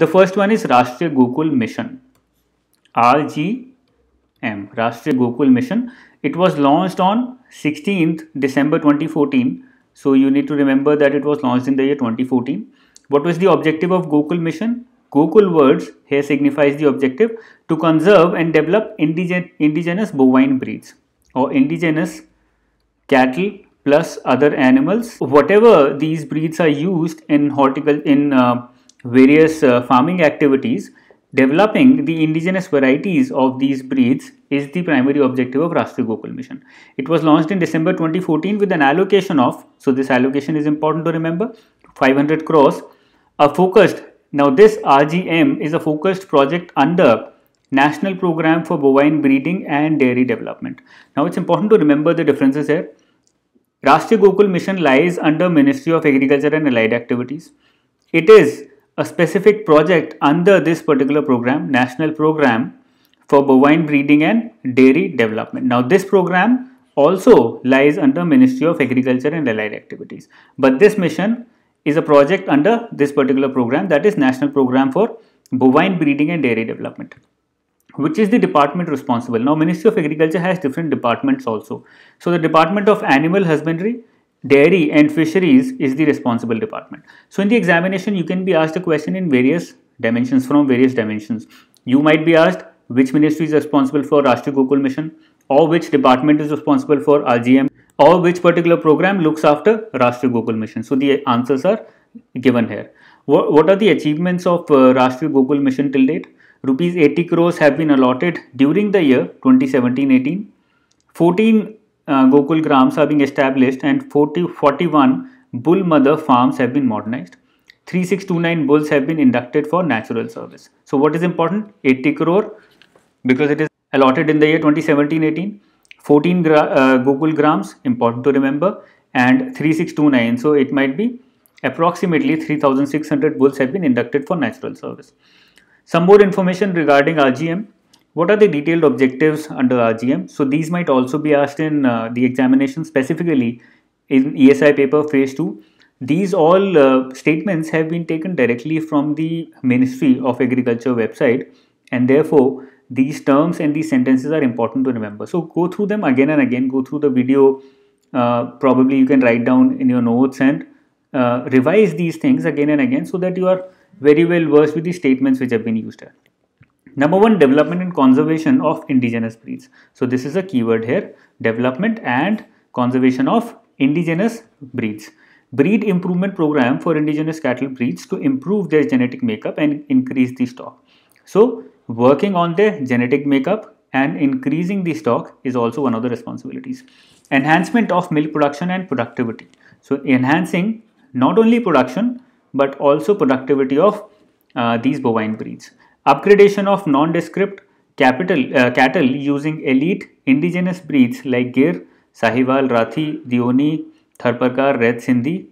The first one is Rashtriya Gokul Mission, RGM, Rashtriya Gokul Mission. It was launched on 16th December 2014. So you need to remember that it was launched in the year 2014. What was the objective of Gokul Mission? Gokul words here signifies the objective to conserve and develop indigen indigenous bovine breeds or indigenous cattle plus other animals. Whatever these breeds are used in horticulture in uh, various uh, farming activities, developing the indigenous varieties of these breeds is the primary objective of Rashtriya Gokul Mission. It was launched in December 2014 with an allocation of, so this allocation is important to remember, 500 crores, a focused, now this RGM is a focused project under National Program for Bovine Breeding and Dairy Development. Now it's important to remember the differences here. Rashtriya Gokul Mission lies under Ministry of Agriculture and Allied Activities. It is a specific project under this particular program, National Program for Bovine Breeding and Dairy Development. Now this program also lies under Ministry of Agriculture and Allied Activities. But this mission is a project under this particular program that is National Program for Bovine Breeding and Dairy Development which is the department responsible. Now, Ministry of Agriculture has different departments also. So, the Department of Animal Husbandry, Dairy and Fisheries is the responsible department. So, in the examination, you can be asked a question in various dimensions from various dimensions. You might be asked which ministry is responsible for Rashtriya Gokul Mission or which department is responsible for RGM or which particular program looks after Rashtriya Gokul Mission. So, the answers are given here. What, are the achievements of uh, Rashtriya Gokul Mission till date? rupees 80 crores have been allotted during the year 2017-18 14 uh, gokul grams are being established and 40 41 bull mother farms have been modernized. 3629 bulls have been inducted for natural service. So what is important? 80 crore because it is allotted in the year 2017-18 14 gra uh, gokul grams important to remember and 3629 so it might be approximately 3600 bulls have been inducted for natural service. Some more information regarding RGM. What are the detailed objectives under RGM? So these might also be asked in uh, the examination specifically in ESI paper phase 2. These all uh, statements have been taken directly from the Ministry of Agriculture website and therefore these terms and these sentences are important to remember. So go through them again and again, go through the video, uh, probably you can write down in your notes and uh, revise these things again and again so that you are very well versed with the statements which have been used here. Number one, development and conservation of indigenous breeds. So this is a keyword here, development and conservation of indigenous breeds. Breed improvement program for indigenous cattle breeds to improve their genetic makeup and increase the stock. So working on their genetic makeup and increasing the stock is also one of the responsibilities. Enhancement of milk production and productivity. So enhancing not only production but also productivity of uh, these bovine breeds. Upgradation of nondescript capital, uh, cattle using elite indigenous breeds like Gir, Sahiwal, Rathi, Deoni, Tharparkar, Red Sindhi.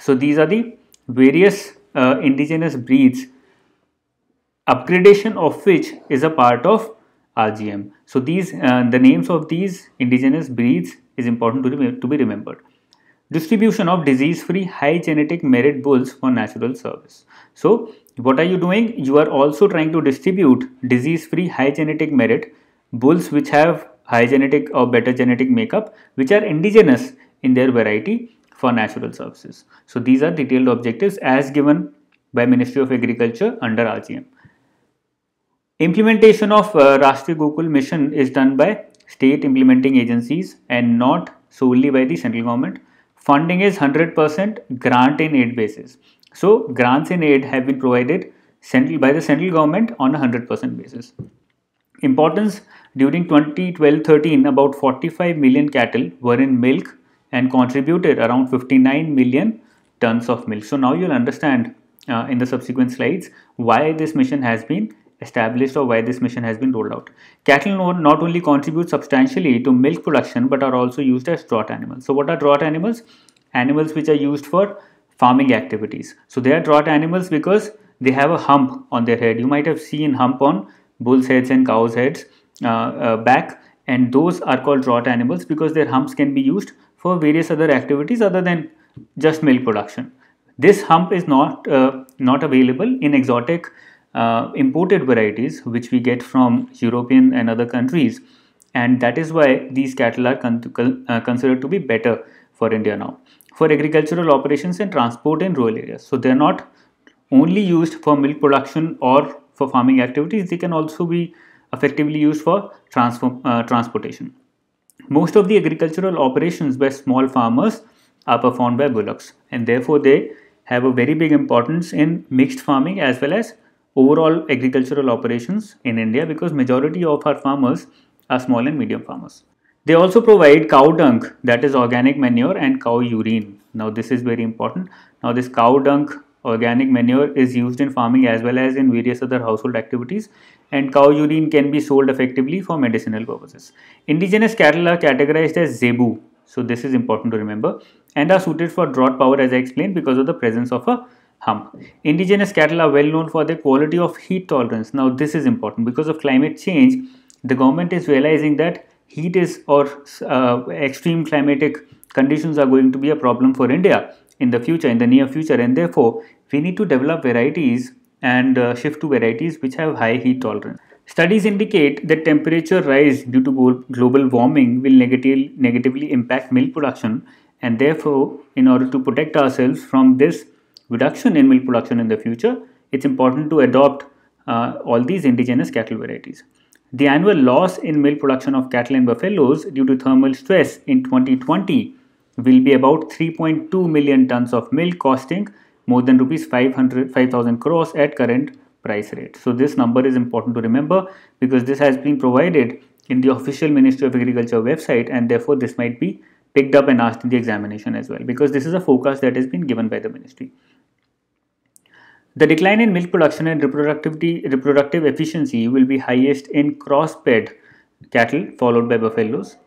So these are the various uh, indigenous breeds upgradation of which is a part of RGM. So these uh, the names of these indigenous breeds is important to, to be remembered. Distribution of disease-free high genetic merit bulls for natural service. So what are you doing? You are also trying to distribute disease-free high genetic merit bulls which have high genetic or better genetic makeup which are indigenous in their variety for natural services. So these are detailed objectives as given by Ministry of Agriculture under RGM. Implementation of uh, Rashtriya Gokul mission is done by state implementing agencies and not solely by the central government funding is 100% grant in aid basis. So grants in aid have been provided central by the central government on a 100% basis. Importance during 2012-13 about 45 million cattle were in milk and contributed around 59 million tons of milk. So now you'll understand uh, in the subsequent slides why this mission has been established or why this mission has been rolled out. Cattle not only contribute substantially to milk production but are also used as draught animals. So what are draught animals? Animals which are used for farming activities. So they are draught animals because they have a hump on their head. You might have seen hump on bulls heads and cows heads uh, uh, back and those are called draught animals because their humps can be used for various other activities other than just milk production. This hump is not uh, not available in exotic uh, imported varieties which we get from European and other countries and that is why these cattle are con uh, considered to be better for India now for agricultural operations and transport in rural areas. So they are not only used for milk production or for farming activities, they can also be effectively used for uh, transportation. Most of the agricultural operations by small farmers are performed by bullocks and therefore they have a very big importance in mixed farming as well as overall agricultural operations in India because majority of our farmers are small and medium farmers. They also provide cow dung that is organic manure and cow urine. Now this is very important. Now this cow dung organic manure is used in farming as well as in various other household activities and cow urine can be sold effectively for medicinal purposes. Indigenous cattle are categorized as zebu. So this is important to remember and are suited for draught power as I explained because of the presence of a Indigenous cattle are well known for their quality of heat tolerance. Now this is important because of climate change the government is realizing that heat is or uh, extreme climatic conditions are going to be a problem for India in the future, in the near future, and therefore we need to develop varieties and uh, shift to varieties which have high heat tolerance. Studies indicate that temperature rise due to global warming will negative, negatively impact milk production and therefore in order to protect ourselves from this reduction in milk production in the future, it's important to adopt uh, all these indigenous cattle varieties. The annual loss in milk production of cattle and buffaloes due to thermal stress in 2020 will be about 3.2 million tons of milk costing more than rupees 500 5000 crores at current price rate. So this number is important to remember because this has been provided in the official Ministry of Agriculture website and therefore this might be picked up and asked in the examination as well because this is a forecast that has been given by the ministry. The decline in milk production and reproductive efficiency will be highest in crossbred cattle followed by buffaloes.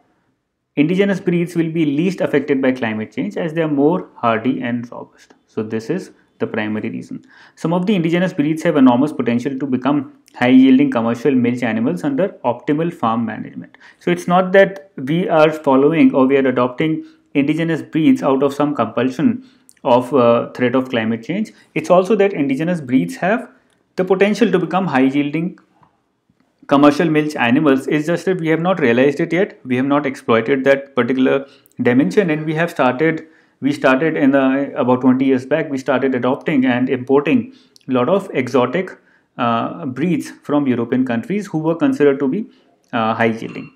Indigenous breeds will be least affected by climate change as they are more hardy and robust. So this is the primary reason. Some of the indigenous breeds have enormous potential to become high yielding commercial milch animals under optimal farm management. So it's not that we are following or we are adopting indigenous breeds out of some compulsion of uh, threat of climate change. It's also that indigenous breeds have the potential to become high yielding commercial milch animals. It's just that we have not realized it yet. We have not exploited that particular dimension. And we have started we started in the, about 20 years back we started adopting and importing a lot of exotic uh, breeds from european countries who were considered to be uh, high yielding